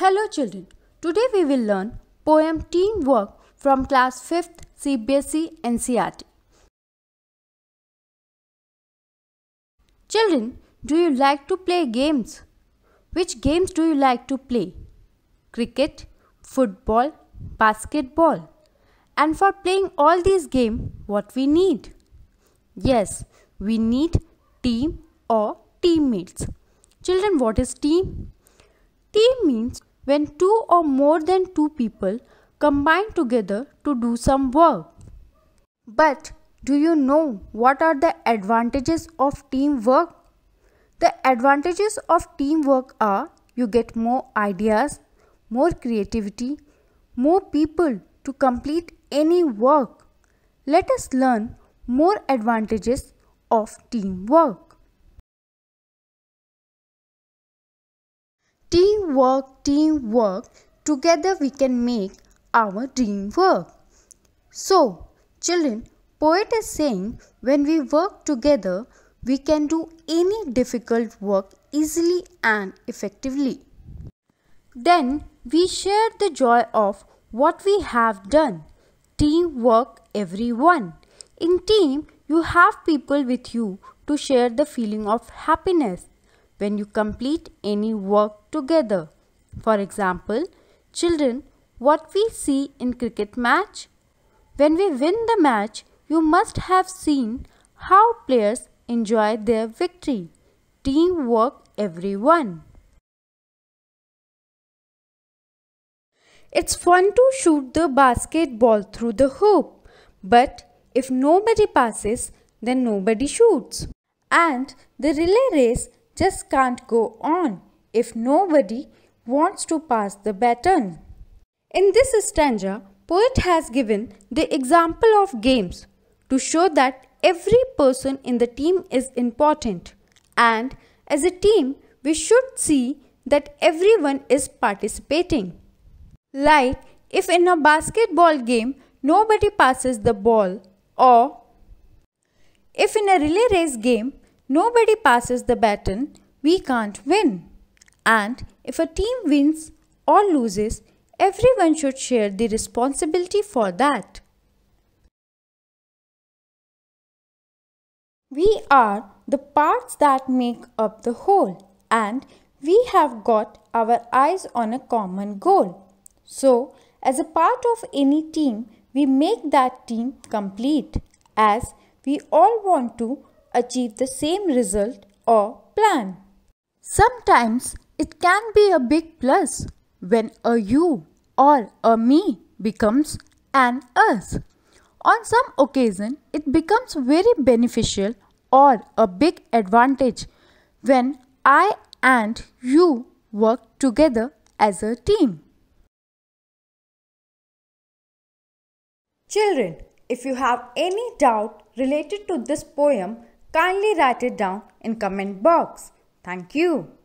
Hello children. Today we will learn poem Teamwork from class 5th CBSE NCERT. Children, do you like to play games? Which games do you like to play? Cricket, football, basketball. And for playing all these games, what we need? Yes, we need team or teammates. Children, what is team? Team means when two or more than two people combine together to do some work. But do you know what are the advantages of teamwork? The advantages of teamwork are you get more ideas, more creativity, more people to complete any work. Let us learn more advantages of teamwork. Teamwork, teamwork, together we can make our dream work. So, children, poet is saying when we work together, we can do any difficult work easily and effectively. Then we share the joy of what we have done. Teamwork, everyone. In team, you have people with you to share the feeling of happiness when you complete any work together. For example, children, what we see in cricket match? When we win the match, you must have seen how players enjoy their victory. Teamwork everyone. It's fun to shoot the basketball through the hoop, but if nobody passes, then nobody shoots. And the relay race just can't go on if nobody wants to pass the baton. In this stanza, poet has given the example of games to show that every person in the team is important and as a team we should see that everyone is participating. Like if in a basketball game nobody passes the ball or if in a relay race game nobody passes the baton, we can't win. And if a team wins or loses, everyone should share the responsibility for that. We are the parts that make up the whole and we have got our eyes on a common goal. So, as a part of any team, we make that team complete as we all want to achieve the same result or plan. Sometimes it can be a big plus when a you or a me becomes an us. On some occasion, it becomes very beneficial or a big advantage when I and you work together as a team. Children, if you have any doubt related to this poem, kindly write it down in comment box. Thank you.